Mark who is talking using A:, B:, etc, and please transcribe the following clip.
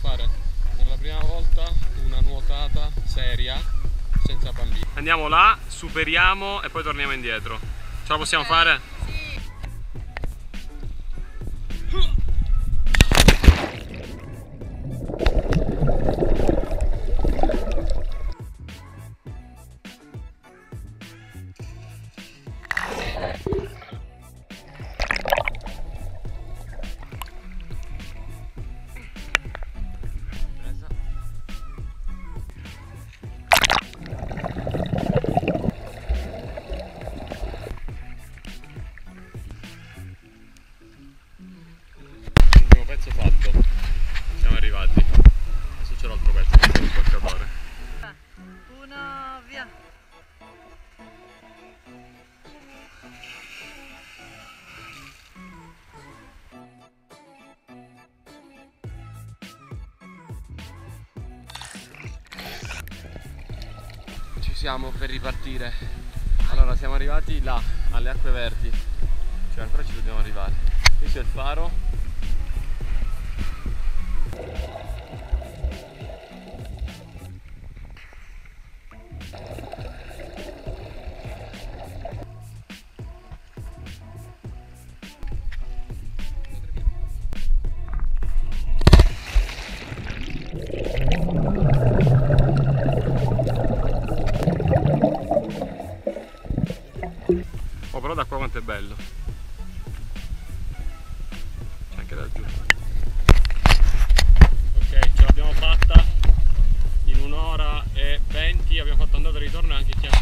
A: fare per la prima volta una nuotata seria senza bambini. Andiamo là, superiamo e poi torniamo indietro. Ce la possiamo fare?
B: Sì.
A: Siamo per ripartire. Allora, siamo arrivati là, alle acque verdi. Cioè, ancora ci dobbiamo arrivare. Questo è il faro. Però da qua quanto è bello. C'è anche da giù. Ok, ce l'abbiamo fatta in un'ora e venti. Abbiamo fatto andata e ritorno e anche chiacchierata